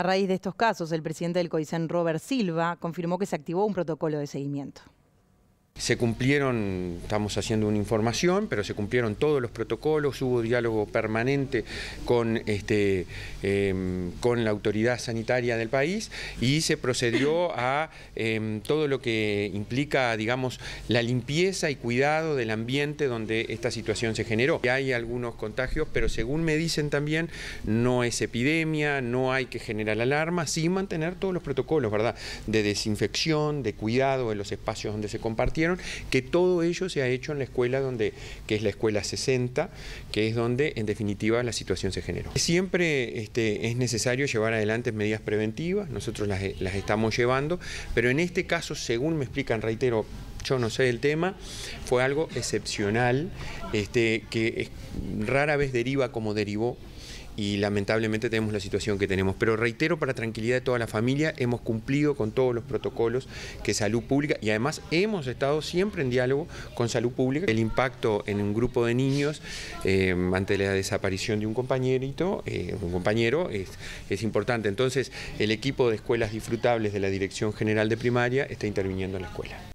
A raíz de estos casos, el presidente del COICEN, Robert Silva, confirmó que se activó un protocolo de seguimiento. Se cumplieron, estamos haciendo una información, pero se cumplieron todos los protocolos, hubo diálogo permanente con, este, em, la autoridad sanitaria del país y se procedió a em, todo lo que implica, digamos, la limpieza y cuidado del ambiente donde esta situación se generó. Hay algunos contagios, pero según me dicen también, no es epidemia, no hay que generar alarma, sí mantener todos los protocolos, ¿verdad? De desinfección, de cuidado en los espacios donde se compartieron que todo ello se ha hecho en la escuela donde, que es la escuela 60, que es donde en definitiva la situación se generó. Siempre este, es necesario llevar adelante medidas preventivas, nosotros las, las estamos llevando, pero en este caso, según me explican, reitero, yo no sé el tema, fue algo excepcional, este, que rara vez deriva como derivó y lamentablemente tenemos la situación que tenemos. Pero reitero, para tranquilidad de toda la familia, hemos cumplido con todos los protocolos que Salud Pública y además hemos estado siempre en diálogo con Salud Pública. El impacto en un grupo de niños eh, ante la desaparición de un compañerito, eh, un compañero, es, es importante. Entonces, el equipo de escuelas disfrutables de la Dirección General de Primaria está interviniendo en la escuela.